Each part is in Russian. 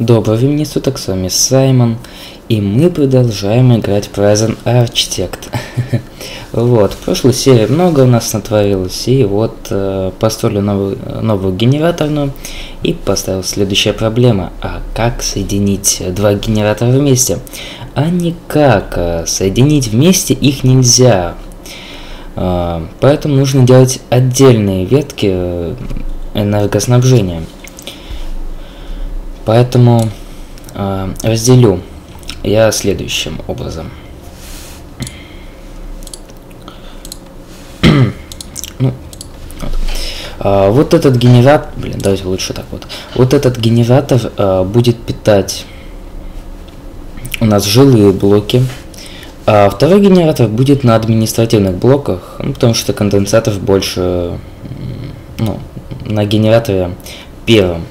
Доброго времени суток, с вами Саймон, и мы продолжаем играть Present Architect. вот, в прошлой серии много у нас натворилось, и вот э, построили новую, новую генераторную, и поставил следующая проблема. А как соединить два генератора вместе? А никак, э, соединить вместе их нельзя. Э, поэтому нужно делать отдельные ветки э, энергоснабжения. Поэтому э, разделю я следующим образом. ну, вот. А, вот этот генератор, блин, давайте лучше так вот. Вот этот генератор а, будет питать у нас жилые блоки. А второй генератор будет на административных блоках, ну, потому что конденсатор больше ну, на генераторе первом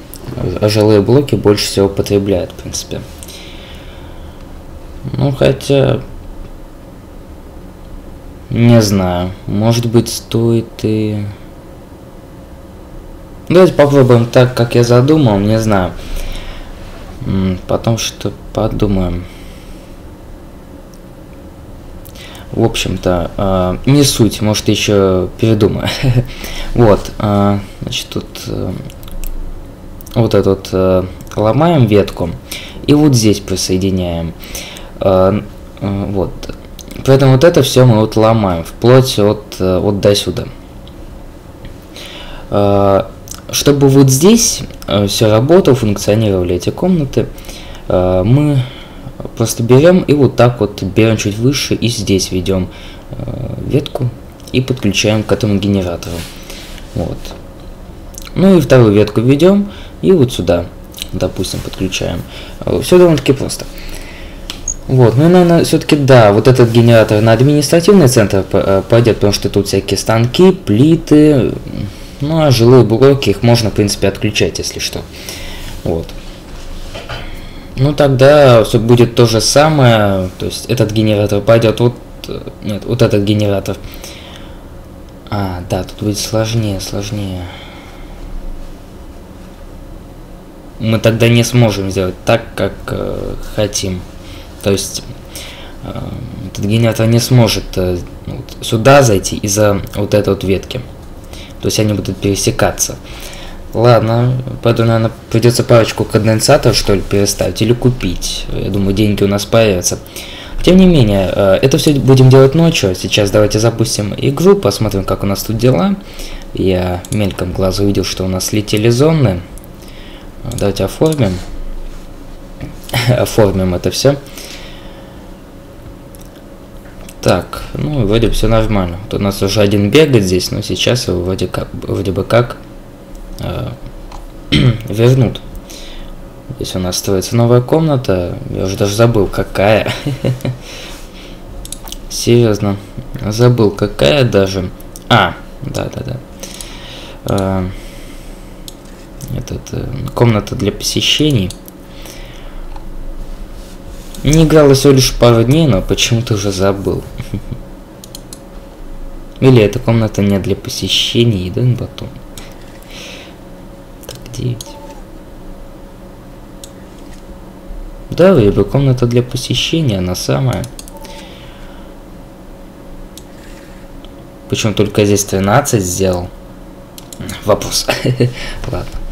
жилые блоки больше всего потребляют, в принципе. Ну, хотя... Не знаю. Может быть, стоит и... Давайте попробуем так, как я задумал, не знаю. Потом что подумаем. В общем-то, э, не суть, может еще передумаю. вот, э, значит, тут э, вот этот э, ломаем ветку и вот здесь присоединяем. Э, э, вот. Поэтому вот это все мы вот ломаем вплоть от, э, вот до сюда. Э, чтобы вот здесь э, все работало, функционировали эти комнаты, мы просто берем и вот так вот берем чуть выше и здесь ведем ветку и подключаем к этому генератору. Вот. Ну и вторую ветку ведем и вот сюда, допустим, подключаем. Э, Все довольно-таки просто. Вот, ну, наверное, все-таки, да, вот этот генератор на административный центр э, пойдет, потому что тут всякие станки, плиты, ну, а жилые блоки, их можно, в принципе, отключать, если что. Вот. Ну, тогда все будет то же самое, то есть этот генератор пойдет вот, э, нет, вот этот генератор. А, да, тут будет сложнее, сложнее. Мы тогда не сможем сделать так, как э, хотим. То есть э, этот генератор не сможет э, вот, сюда зайти из-за вот этой вот ветки. То есть они будут пересекаться. Ладно, поэтому, наверное, придется парочку конденсаторов, что ли, переставить или купить. Я думаю, деньги у нас появятся. Тем не менее, э, это все будем делать ночью. Сейчас давайте запустим игру, посмотрим, как у нас тут дела. Я мельком глаза увидел, что у нас летели зоны. Давайте оформим. оформим это все. Так, ну вроде все нормально. Вот у нас уже один бегает здесь, но сейчас его вроде как, вроде бы как э, вернут. Здесь у нас строится новая комната. Я уже даже забыл, какая. Серьезно. Забыл, какая даже. А, да-да-да. Этот, э, комната для посещений. Не играла всего лишь пару дней, но почему-то уже забыл. Или эта комната не для посещений, да, батон. Так, 9. Да, либо комната для посещения, она самая. Почему только здесь 13 сделал? Вопрос. Ладно.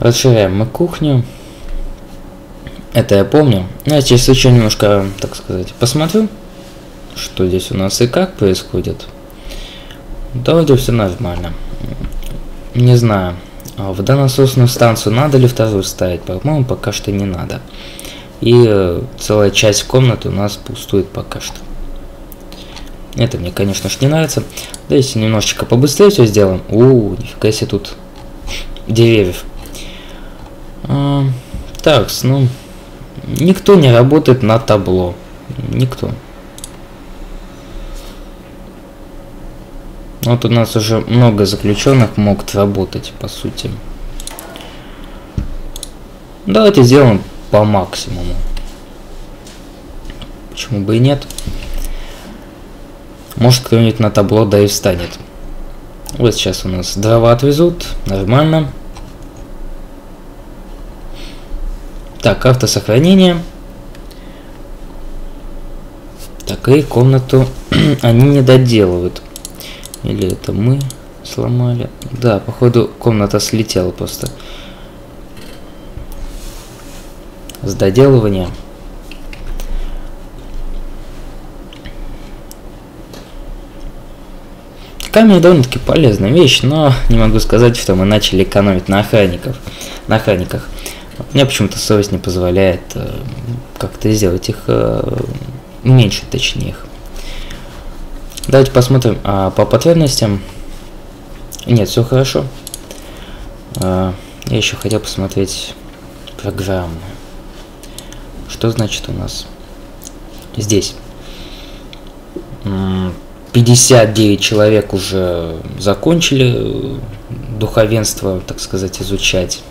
Расширяем мы кухню. Это я помню. Я сейчас еще немножко, так сказать, посмотрю, что здесь у нас и как происходит. Да, вроде все нормально. Не знаю. А в водонасосную станцию надо ли вторую ставить? По-моему, пока что не надо. И э, целая часть комнаты у нас пустует пока что. Это мне, конечно же, не нравится. Да, если немножечко побыстрее все сделаем. У, нифига себе тут деревьев. А, так, ну, никто не работает на табло. Никто. Вот у нас уже много заключенных могут работать, по сути. Давайте сделаем по максимуму. Почему бы и нет? Может кто-нибудь на табло да и встанет. Вот сейчас у нас дрова отвезут, нормально. Так, автосохранение. Так, и комнату они не доделывают. Или это мы сломали? Да, походу комната слетела просто. С доделыванием. Камень довольно-таки полезная вещь, но не могу сказать, что мы начали экономить на охранников, на охранниках. Мне почему-то совесть не позволяет э, как-то сделать их э, меньше, точнее их. Давайте посмотрим а, по потребностям. Нет, все хорошо. А, я еще хотел посмотреть программы. Что значит у нас здесь? 59 человек уже закончили э, духовенство, так сказать, изучать.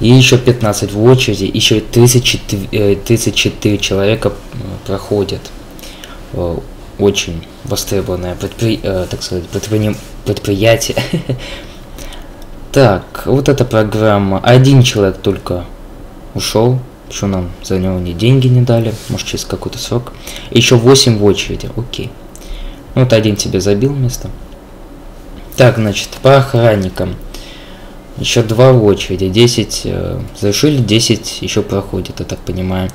И еще 15 в очереди, еще 34, 34 э, человека проходят. Э, очень востребованное предпри, так сказать, предпри, предприятие. Так, вот эта программа. Один человек только ушел. Что нам за него ни деньги не дали. Может через какой-то срок. Еще 8 в очереди. Окей. Вот один тебе забил место. Так, значит, по охранникам. Еще два в очереди. 10 э, завершили, 10 еще проходит, я так понимаю.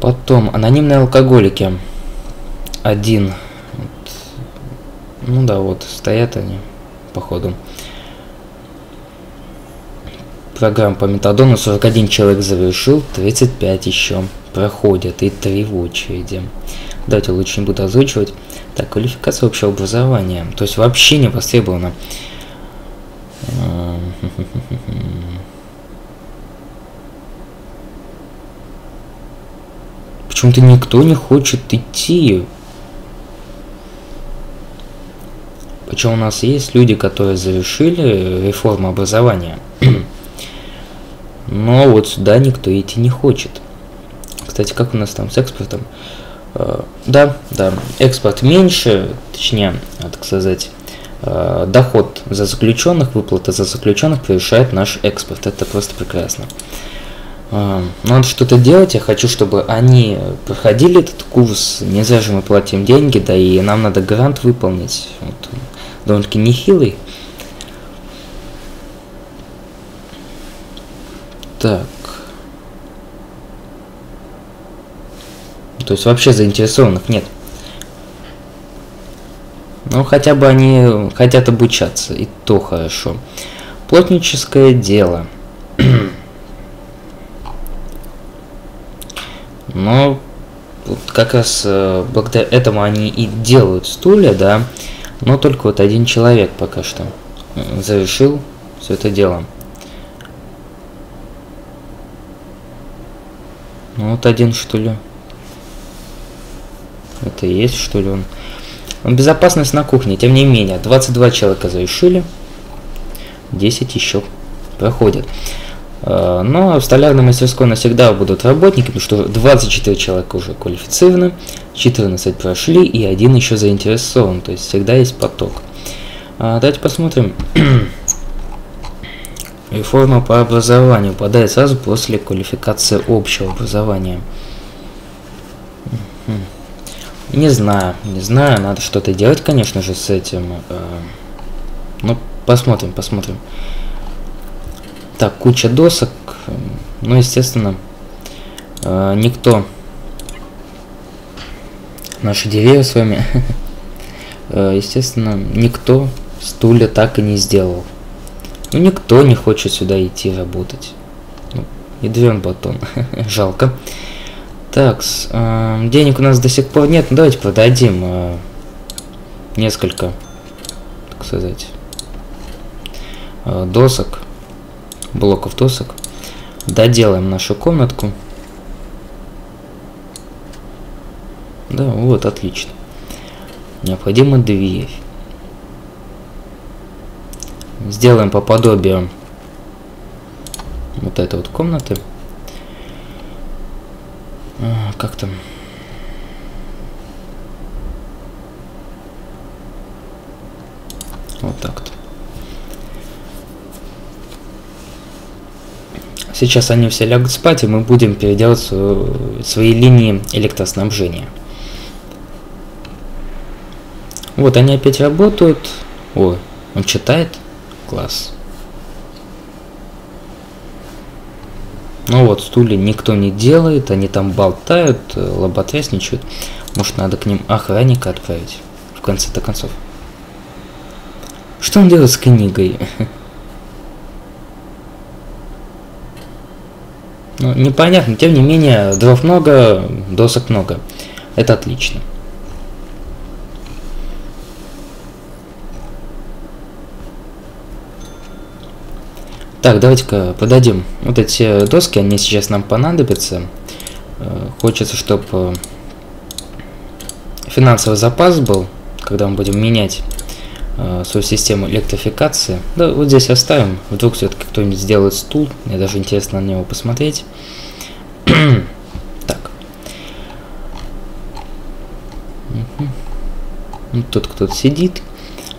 Потом, анонимные алкоголики. Один. Вот. Ну да, вот, стоят они, походу. Программа по метадону 41 человек завершил, 35 еще проходят и 3 в очереди. Давайте лучше не буду озвучивать. Так, квалификация общего образования. То есть вообще не востребована. Почему-то никто не хочет идти. Причем у нас есть люди, которые завершили реформу образования. Но вот сюда никто идти не хочет. Кстати, как у нас там с экспортом? Э, да, да, экспорт меньше, точнее, так сказать, доход за заключенных, выплата за заключенных превышает наш экспорт. Это просто прекрасно. Э, надо что-то делать, я хочу, чтобы они проходили этот курс, не зря же мы платим деньги, да и нам надо грант выполнить. Вот, довольно-таки нехилый. Так. То есть вообще заинтересованных нет. Ну, хотя бы они хотят обучаться, и то хорошо. Плотническое дело. Но вот как раз э, благодаря этому они и делают стулья, да, но только вот один человек пока что завершил все это дело. Ну вот один что ли. Это есть, что ли, он? Безопасность на кухне, тем не менее. 22 человека завершили. 10 еще проходят. А, но в столярной мастерской навсегда будут работники, потому что 24 человека уже квалифицированы, 14 прошли и один еще заинтересован, то есть всегда есть поток. А, давайте посмотрим. Реформа по образованию падает сразу после квалификации общего образования. Не знаю, не знаю, надо что-то делать, конечно же, с этим. Э, ну, посмотрим, посмотрим. Так, куча досок. Ну, естественно, э, никто наши деревья с вами, э, естественно, никто стулья так и не сделал. Ну, никто не хочет сюда идти работать. Ну, ядрен батон. Жалко. Так, э, денег у нас до сих пор нет. Ну, давайте продадим э, несколько, так сказать, э, досок, блоков досок. Доделаем нашу комнатку. Да, вот, отлично. Необходима дверь. Сделаем по подобию вот этой вот комнаты. А, как там? Вот так-то. сейчас они все лягут спать, и мы будем переделать свои линии электроснабжения. Вот они опять работают. О, он читает. Класс. Ну вот, стулья никто не делает, они там болтают, лоботрясничают. Может, надо к ним охранника отправить, в конце-то концов. Что он делает с книгой? Ну, непонятно, тем не менее, дров много, досок много. Это отлично. Так, давайте-ка подадим вот эти доски, они сейчас нам понадобятся. Э, хочется, чтобы э, финансовый запас был, когда мы будем менять э, свою систему электрификации. Да, вот здесь оставим. Вдруг все-таки кто-нибудь сделает стул. Мне даже интересно на него посмотреть. так. Угу. Тут кто-то сидит.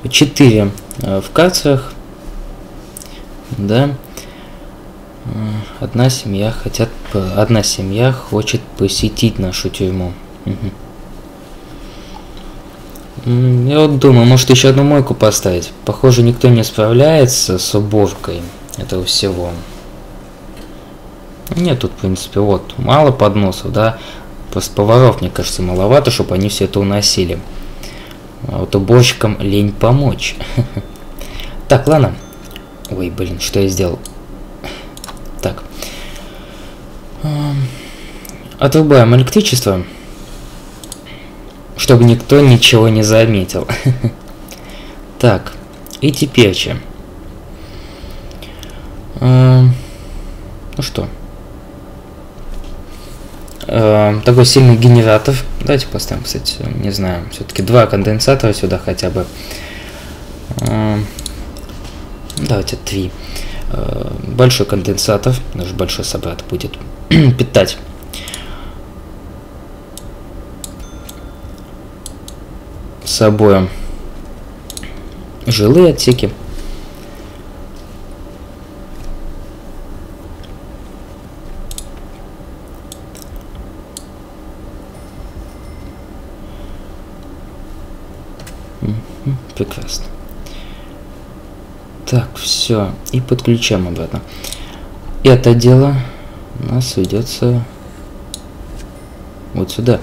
Четыре в карцерах да. Одна семья хотят, одна семья хочет посетить нашу тюрьму. Я вот думаю, может еще одну мойку поставить. Похоже, никто не справляется с уборкой этого всего. Нет, тут, в принципе, вот, мало подносов, да. Просто поваров, мне кажется, маловато, чтобы они все это уносили. А вот уборщикам лень помочь. Так, ладно. Ой, блин, что я сделал? Так. Отрубаем электричество, чтобы никто ничего не заметил. Так, и теперь че? Ну что? Такой сильный генератор. Давайте поставим, кстати, не знаю, все-таки два конденсатора сюда хотя бы. Давайте три. Э, большой конденсатор, наш большой собрат будет питать собой жилые отсеки. Прекрасно. Так, все. И подключаем обратно. Это дело у нас ведется вот сюда.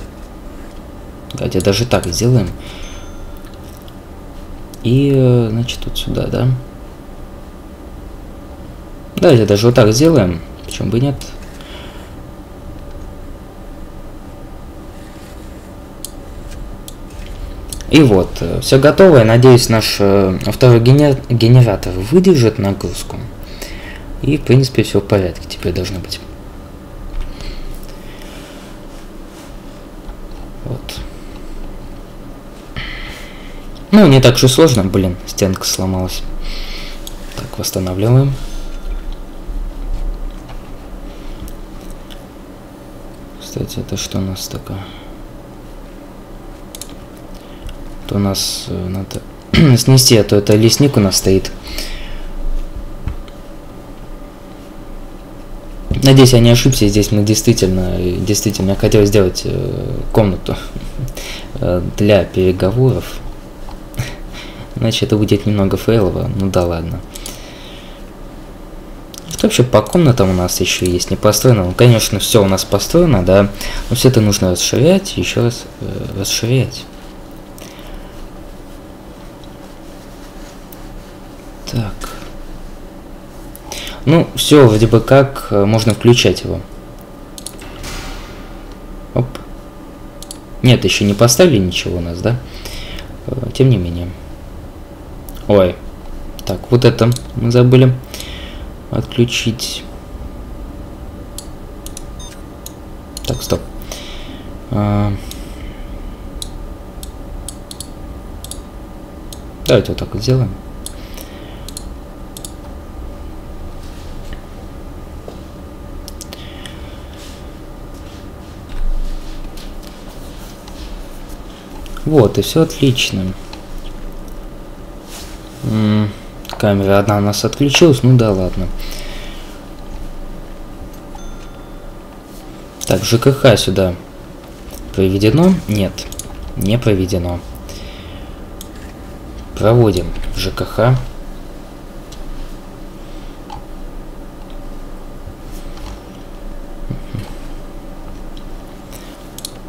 Давайте даже так сделаем. И, значит, вот сюда, да? Давайте даже вот так сделаем. Почему бы нет? И вот, э, все готово. Я надеюсь, наш э, второй генератор выдержит нагрузку. И, в принципе, все в порядке теперь должно быть. Вот. Ну, не так же сложно. Блин, стенка сломалась. Так, восстанавливаем. Кстати, это что у нас такое? то у нас э, надо снести, а то это лесник у нас стоит. Надеюсь, я не ошибся, здесь мы действительно, действительно хотел сделать э, комнату э, для переговоров. Значит, это будет немного фейлово, ну да ладно. Что вообще по комнатам у нас еще есть не построено? Ну, конечно, все у нас построено, да, но все это нужно расширять, еще раз э, расширять. Так. Ну, все, вроде бы как, э, можно включать его. Оп. Нет, еще не поставили ничего у нас, да? Э, тем не менее. Ой. Так, вот это мы забыли отключить. Так, стоп. А... Давайте вот так вот сделаем. Вот, и все отлично. Камера одна у нас отключилась, ну да ладно. Так, ЖКХ сюда проведено? Нет, не проведено. Проводим ЖКХ.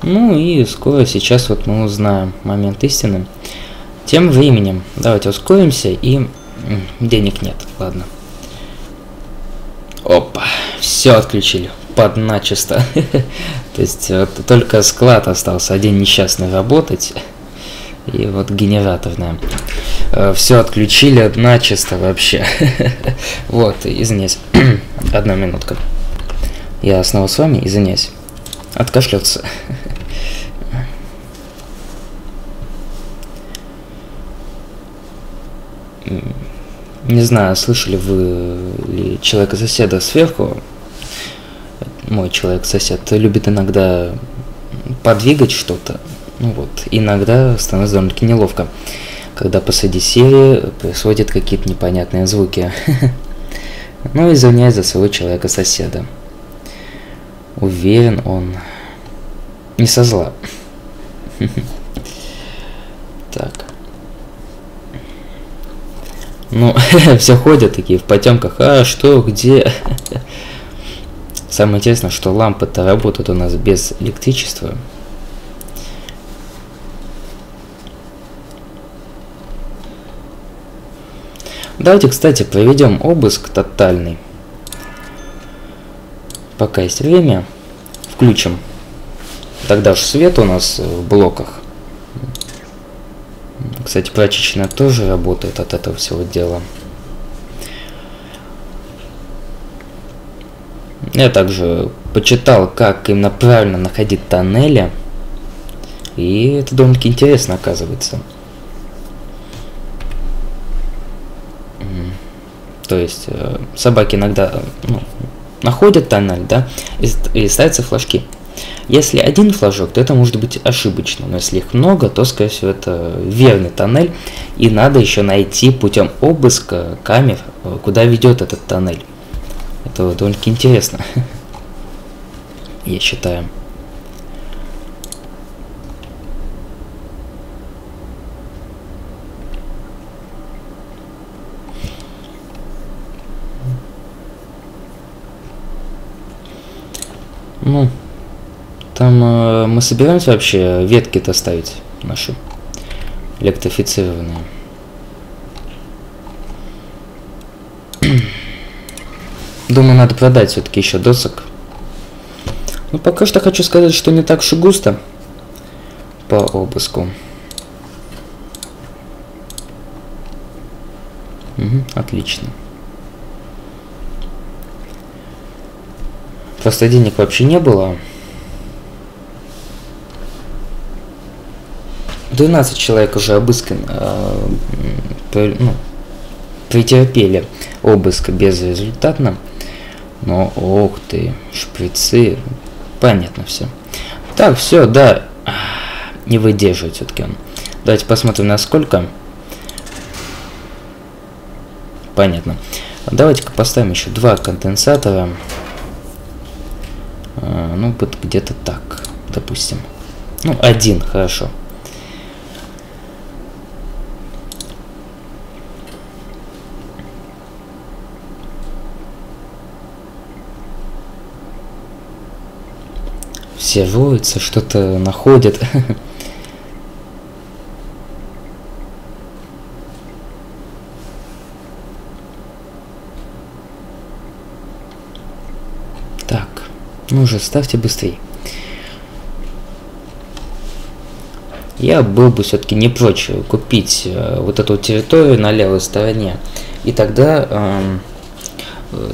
Ну и скоро сейчас вот мы узнаем момент истины. Тем временем давайте ускоримся и... Денег нет, ладно. Опа, все отключили под начисто. То есть вот, только склад остался один несчастный работать. И вот генератор, да. Э, все отключили начисто вообще. вот, извиняюсь. Одна минутка. Я снова с вами, извиняюсь. Откашляться. Не знаю, слышали вы человека-соседа сверху, мой человек-сосед любит иногда подвигать что-то. Ну вот, иногда становится довольно-таки неловко, когда посреди серии происходят какие-то непонятные звуки. Ну, извиняюсь за своего человека-соседа. Уверен, он не со зла. Так. Ну, все ходят такие в потемках. А что, где? Самое интересное, что лампы-то работают у нас без электричества. Давайте, кстати, проведем обыск тотальный. Пока есть время. Включим. Тогда же свет у нас в блоках. Кстати, прачечная тоже работает от этого всего дела. Я также почитал, как именно правильно находить тоннели. И это довольно-таки интересно оказывается. То есть э, собаки иногда ну, находят тоннель, да, и, и ставятся флажки. Если один флажок, то это может быть ошибочно, но если их много, то, скорее всего, это верный тоннель, и надо еще найти путем обыска камер, э, куда ведет этот тоннель. Это довольно-таки интересно. Я считаю. Ну, там э, мы собираемся вообще ветки-то ставить наши электрифицированные. Думаю, надо продать все-таки еще досок. Ну, пока что хочу сказать, что не так уж и густо по обыску. Угу, отлично. Просто денег вообще не было. 12 человек уже обыскан, э, ну, претерпели обыск безрезультатно. Но, ох ты, шприцы. Понятно все. Так, все, да. Не выдерживает все-таки он. Давайте посмотрим, насколько. Понятно. Давайте-ка поставим еще два конденсатора. А, ну, вот где-то так, допустим. Ну, один, хорошо. Все воются, что-то находят. Так, ну же, ставьте быстрее. Я был бы все-таки не прочь купить э, вот эту территорию на левой стороне. И тогда э,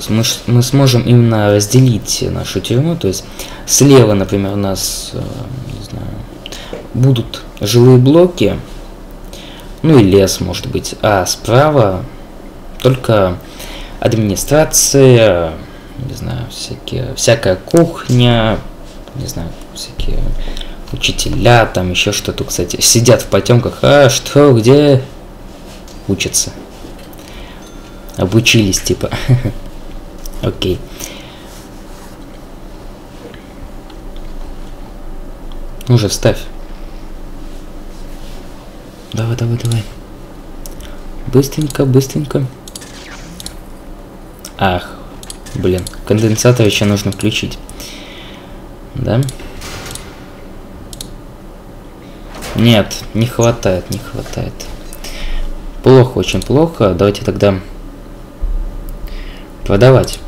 мы, мы сможем именно разделить нашу тюрьму, то есть слева, например, у нас, э, не знаю, будут жилые блоки, ну и лес, может быть, а справа только администрация, не знаю, всякие, всякая кухня, не знаю, всякие учителя, там еще что-то, кстати, сидят в потемках, а что, где учатся, обучились, типа. Окей. Ну же, ставь. Давай, давай, давай. Быстренько, быстренько. Ах, блин, конденсатор еще нужно включить. Да? Нет, не хватает, не хватает. Плохо, очень плохо. Давайте тогда продавать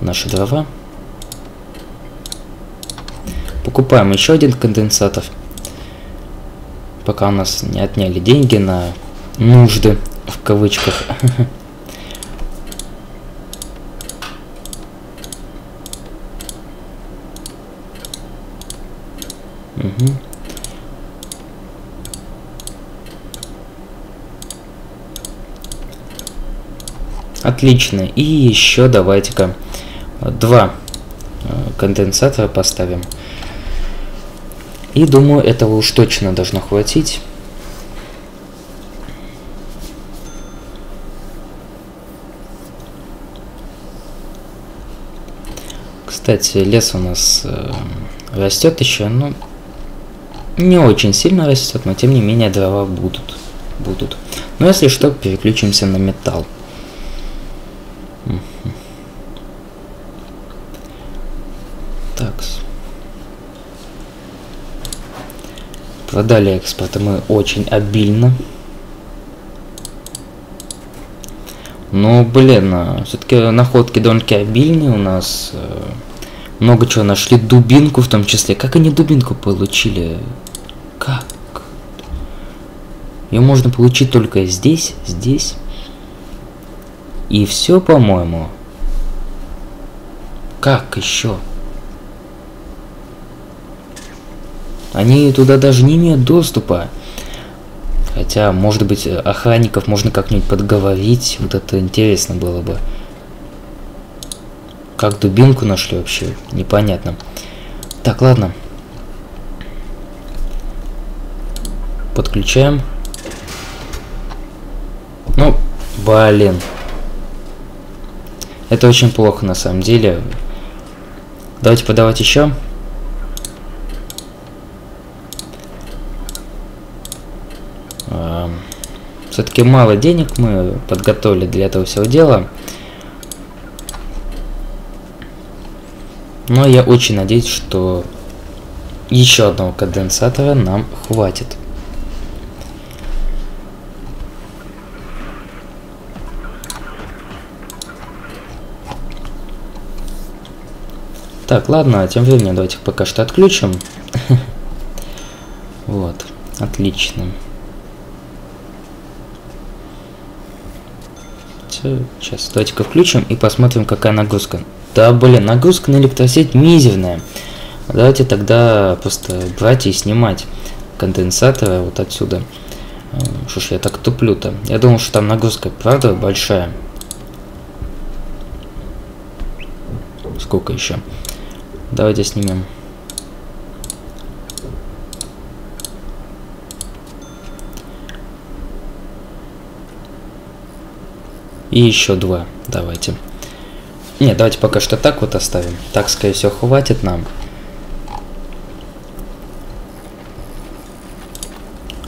наши дрова. Покупаем еще один конденсатор. Пока у нас не отняли деньги на нужды, в кавычках. Отлично. И еще давайте-ка два э, конденсатора поставим. И думаю, этого уж точно должно хватить. Кстати, лес у нас э, растет еще, но не очень сильно растет, но тем не менее дрова будут. будут. Но если что, переключимся на металл. Продали экспорт мы очень обильно. Ну, блин, а, все-таки находки довольно-таки обильные у нас. Э, много чего нашли. Дубинку в том числе. Как они дубинку получили? Как? Ее можно получить только здесь, здесь. И все, по-моему. Как еще? Они туда даже не имеют доступа. Хотя, может быть, охранников можно как-нибудь подговорить. Вот это интересно было бы. Как дубинку нашли вообще? Непонятно. Так, ладно. Подключаем. Ну, блин. Это очень плохо на самом деле. Давайте подавать еще. Все-таки мало денег мы подготовили для этого всего дела. Но я очень надеюсь, что еще одного конденсатора нам хватит. Так, ладно, тем временем давайте пока что отключим. Вот, отлично. Сейчас, давайте-ка включим и посмотрим, какая нагрузка. Да, блин, нагрузка на электросеть мизерная. Давайте тогда просто брать и снимать конденсаторы вот отсюда. Э, что ж я так туплю-то? Я думал, что там нагрузка, правда, большая. Сколько еще? Давайте снимем. И еще два. Давайте. Нет, давайте пока что так вот оставим. Так, скорее всего, хватит нам.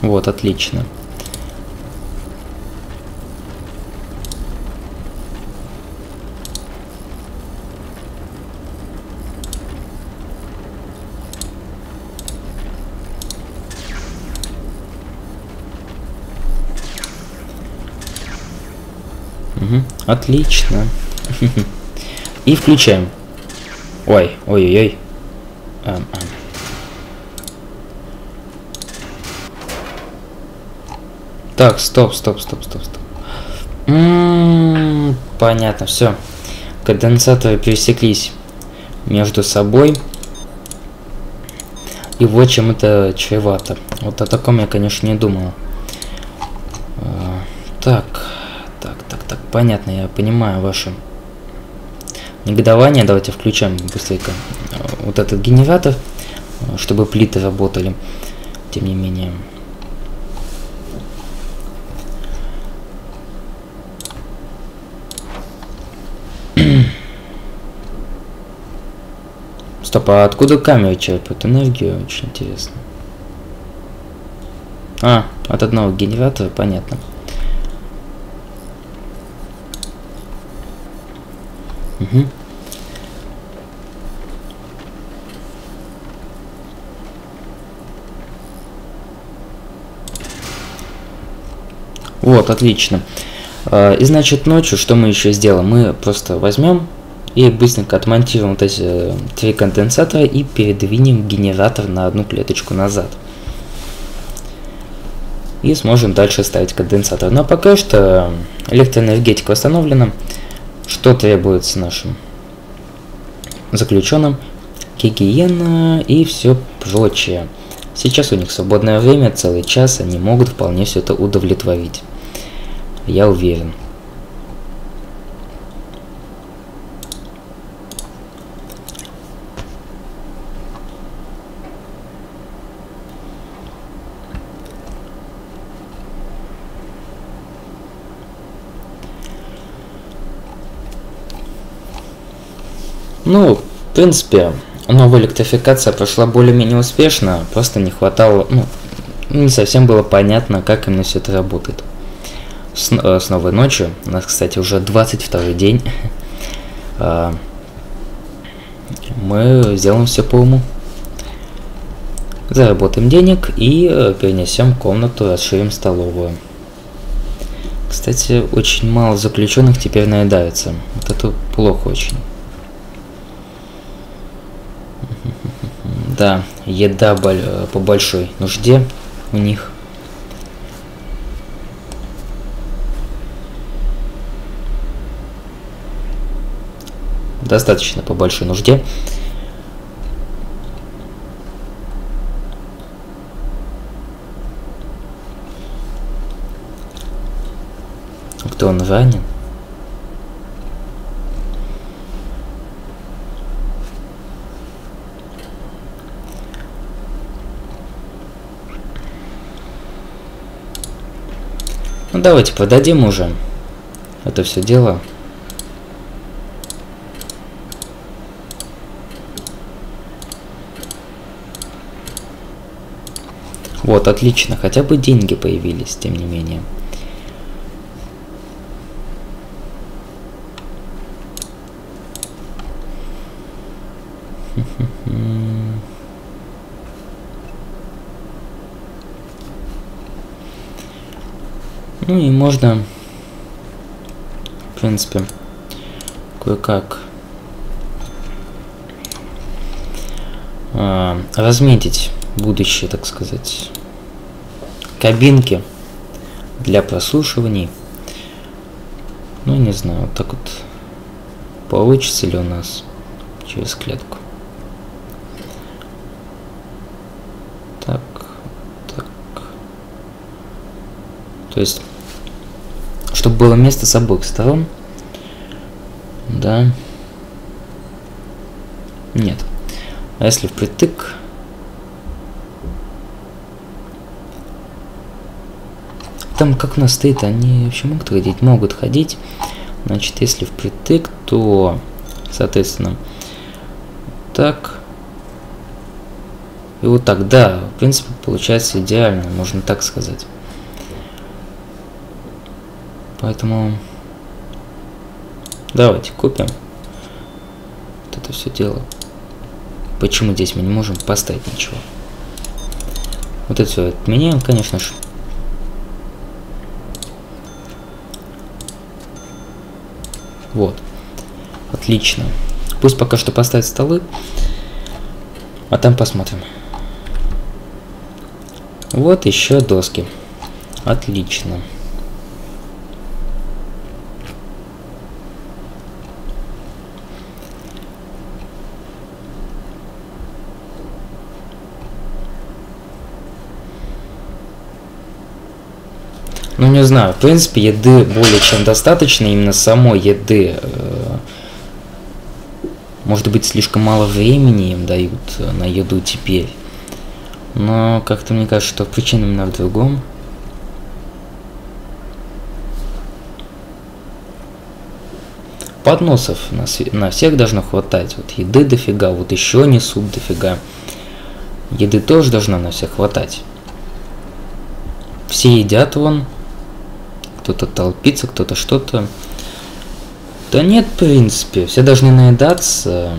Вот, отлично. Угу. Отлично. И включаем. Ой, ой-ой-ой. Так, стоп, стоп, стоп, стоп, стоп. М -м -м, понятно, все. Конденсаторы пересеклись между собой. И вот чем это чревато. Вот о таком я, конечно, не думал. А, так понятно, я понимаю ваше негодование. Давайте включаем быстренько э, вот этот генератор, э, чтобы плиты работали. Тем не менее. Стоп, а откуда камера черпает энергию? Очень интересно. А, от одного генератора, понятно. Угу. Вот, отлично. А, и значит ночью что мы еще сделаем? Мы просто возьмем и быстренько отмонтируем вот эти э, три конденсатора и передвинем генератор на одну клеточку назад. И сможем дальше ставить конденсатор. Но пока что электроэнергетика восстановлена. Что требуется нашим заключенным? Гигиена и все прочее. Сейчас у них свободное время, целый час, они могут вполне все это удовлетворить. Я уверен. Ну, в принципе, новая электрификация прошла более-менее успешно, просто не хватало, ну, не совсем было понятно, как именно все это работает. С, э, с новой ночью, у нас, кстати, уже 22 день, э, мы сделаем все по уму. Заработаем денег и э, перенесем комнату, расширим столовую. Кстати, очень мало заключенных теперь наедаются. Вот это плохо очень. Да, еда по большой нужде у них. Достаточно по большой нужде. Кто он ранен? Ну давайте продадим уже это все дело. Вот, отлично, хотя бы деньги появились, тем не менее. Ну и можно, в принципе, кое-как э, разметить будущее, так сказать, кабинки для прослушиваний. Ну, не знаю, вот так вот получится ли у нас через клетку. Так, так. То есть чтобы было место с обоих сторон. Да. Нет. А если впритык... Там как у нас стоит, они вообще могут ходить? Могут ходить. Значит, если впритык, то, соответственно, так. И вот так, да, в принципе, получается идеально, можно так сказать. Поэтому давайте купим вот это все дело. Почему здесь мы не можем поставить ничего? Вот это все отменяем, конечно же. Вот. Отлично. Пусть пока что поставят столы, а там посмотрим. Вот еще доски. Отлично. Ну, не знаю, в принципе, еды более чем достаточно, именно самой еды. Э, может быть, слишком мало времени им дают на еду теперь. Но как-то мне кажется, что причина именно в другом. подносов на, на всех должно хватать. Вот еды дофига, вот еще несут дофига. Еды тоже должно на всех хватать. Все едят вон. Кто-то толпится, кто-то что-то. Да нет, в принципе, все должны наедаться.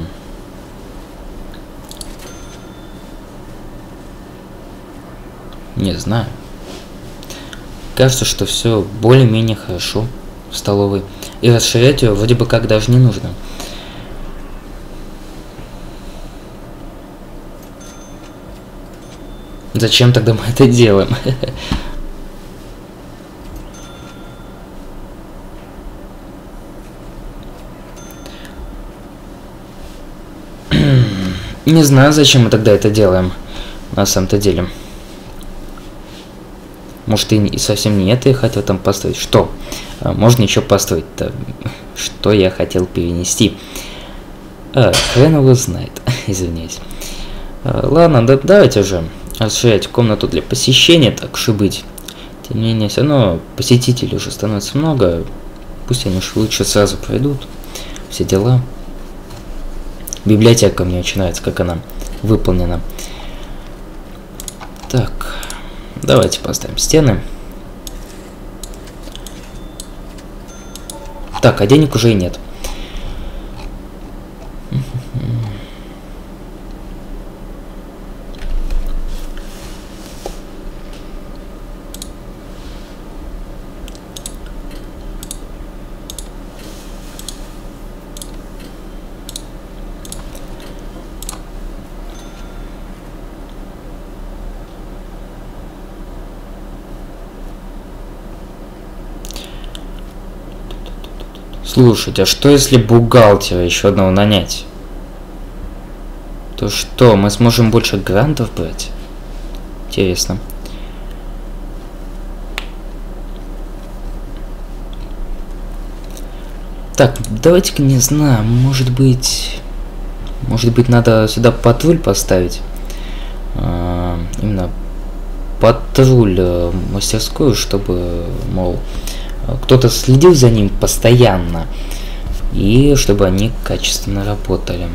Не знаю. Кажется, что все более-менее хорошо в столовой. И расширять ее вроде бы как даже не нужно. Зачем тогда мы это делаем? Не знаю, зачем мы тогда это делаем, на самом-то деле. Может, и совсем не это я хотел там построить. Что? А, можно еще построить-то. Что я хотел перенести? А, хрен его знает. Извиняюсь. А, ладно, да, давайте уже расширять комнату для посещения, так уж и быть. Тем не менее, все равно посетителей уже становится много. Пусть они уж лучше сразу пройдут. Все дела. Библиотека мне очень нравится, как она выполнена. Так. Давайте поставим стены. Так, а денег уже и нет. Слушайте, а что если бухгалтера еще одного нанять? То что, мы сможем больше грантов брать? Интересно. Так, давайте-ка не знаю, может быть... Может быть, надо сюда патруль поставить? А, именно патруль э, мастерскую, чтобы, мол, кто-то следил за ним постоянно, и чтобы они качественно работали.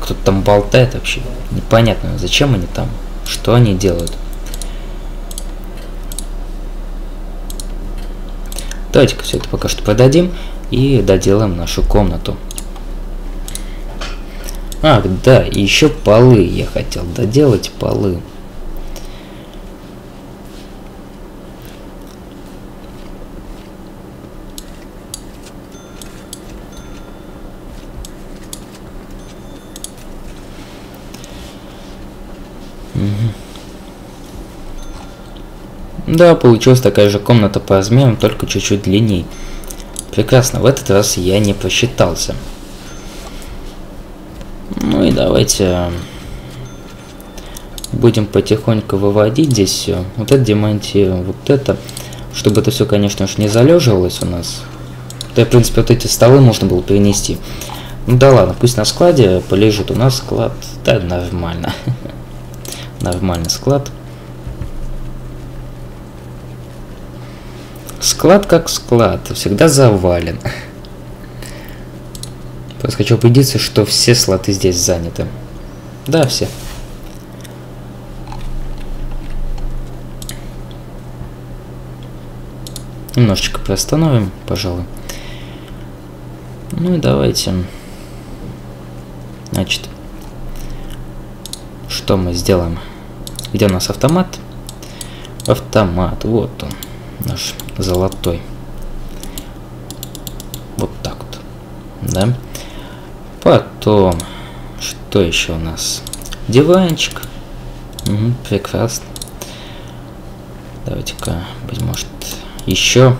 Кто-то там болтает вообще. Непонятно, зачем они там, что они делают. Давайте-ка все это пока что продадим и доделаем нашу комнату. Ах, да, еще полы я хотел доделать, полы. Да, получилась такая же комната по размерам, только чуть-чуть длинней. Прекрасно, в этот раз я не просчитался. Ну и давайте э, будем потихоньку выводить здесь все. Вот это демонтируем, вот это. Чтобы это все, конечно же, не залеживалось у нас. Да, в принципе, вот эти столы можно было перенести. Ну да ладно, пусть на складе полежит. У нас склад, да, нормально. Нормальный склад. Склад как склад, всегда завален. Просто хочу убедиться, что все слоты здесь заняты. Да, все. Немножечко приостановим, пожалуй. Ну и давайте. Значит, что мы сделаем? Где у нас автомат? Автомат, вот он, наш золотой. Вот так вот, да? Потом, что еще у нас? Диванчик. Угу, прекрасно. Давайте-ка, быть может, еще.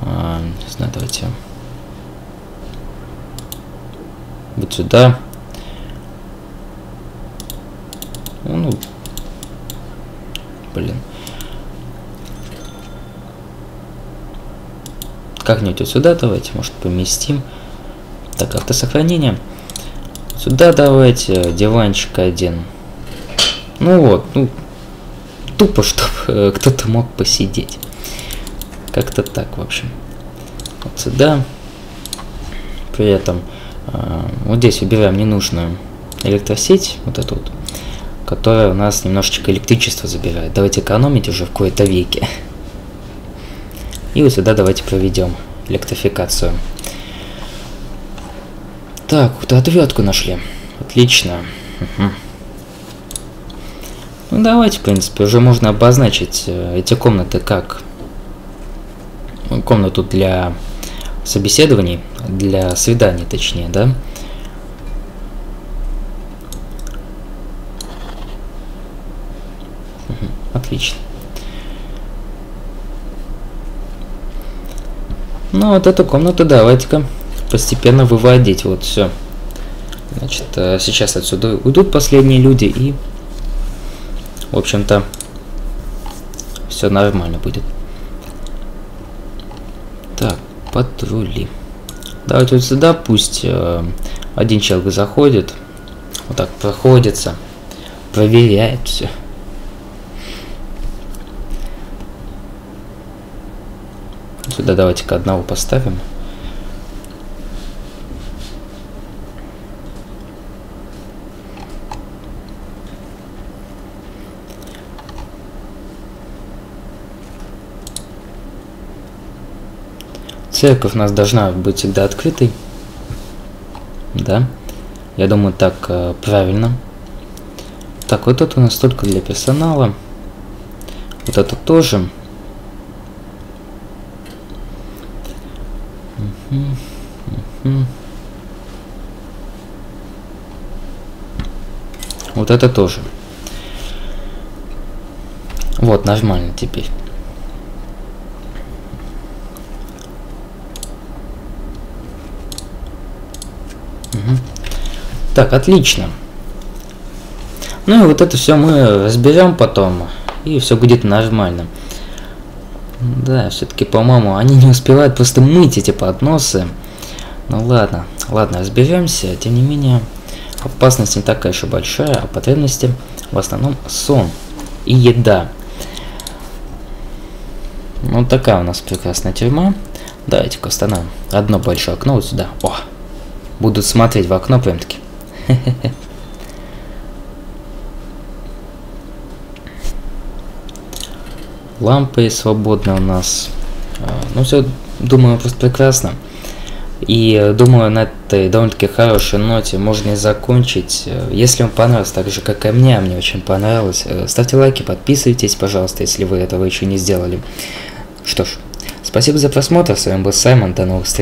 А, не знаю, давайте. Вот сюда. Ну, блин. Как-нибудь вот сюда давайте, может, поместим. Так, автосохранение. Сюда давайте диванчик один. Ну вот, ну, тупо, чтобы э, кто-то мог посидеть. Как-то так, в общем. вот сюда. При этом э, вот здесь выбираем ненужную электросеть, вот эту вот, которая у нас немножечко электричество забирает. Давайте экономить уже в какой-то веке. И вот сюда давайте проведем электрификацию. Так, вот отвертку нашли. Отлично. Угу. Ну давайте, в принципе, уже можно обозначить э, эти комнаты как комнату для собеседований, для свиданий, точнее, да. Отлично. Ну, вот эту комнату давайте-ка постепенно выводить. Вот все. Значит, э, сейчас отсюда уйдут последние люди и, в общем-то, все нормально будет. Так, патрули. Давайте вот сюда пусть э, один человек заходит, вот так проходится, проверяет все. Сюда давайте-ка одного поставим. Церковь у нас должна быть всегда открытой. Да. Я думаю, так э, правильно. Так, вот это у нас только для персонала. Вот это тоже. Угу. Угу. Вот это тоже. Вот, нормально теперь. Так, отлично. Ну и вот это все мы разберем потом, и все будет нормально. Да, все-таки, по-моему, они не успевают просто мыть эти подносы. Ну ладно, ладно, разберемся. Тем не менее, опасность не такая и большая, а потребности в основном сон и еда. Ну, вот такая у нас прекрасная тюрьма. Давайте-ка установим одно большое окно вот сюда. О, будут смотреть в окно прям-таки. Лампы свободны у нас. А, ну все, думаю, просто прекрасно. И думаю, на этой довольно-таки хорошей ноте можно и закончить. Если вам понравилось, так же как и мне, а мне очень понравилось, э, ставьте лайки, подписывайтесь, пожалуйста, если вы этого еще не сделали. Что ж, спасибо за просмотр, с вами был Саймон, до новых встреч.